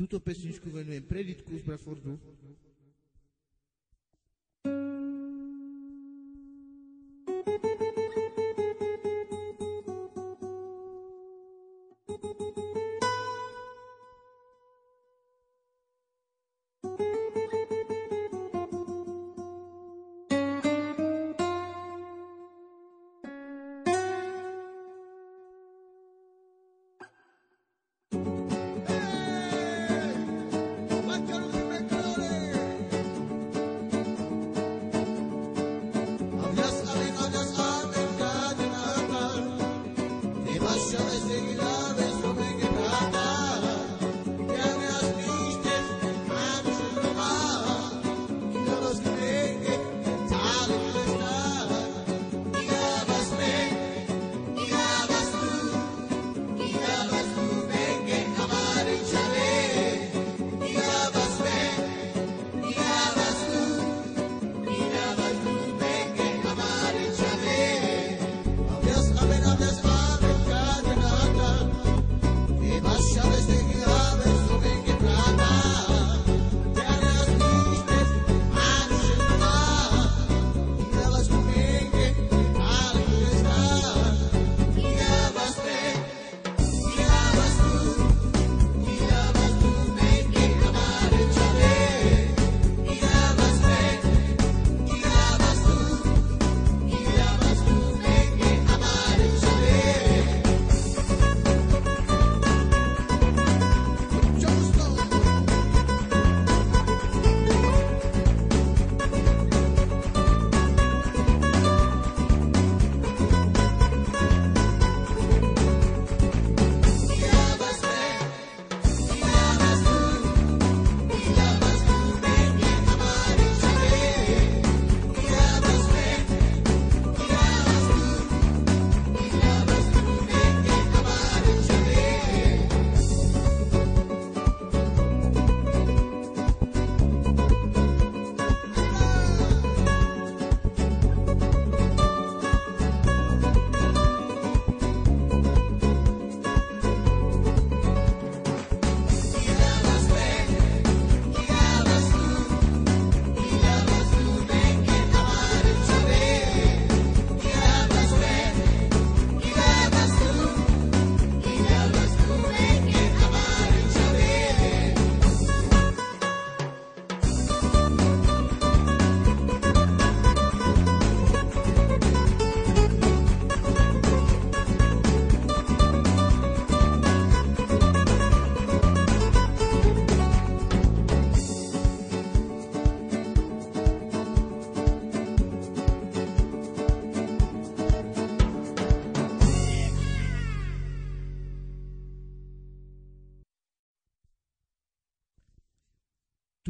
Túto pesničku venujem preditku z Bradfordu.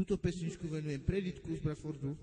Túto pesničku venujem preditku z Bradfordu.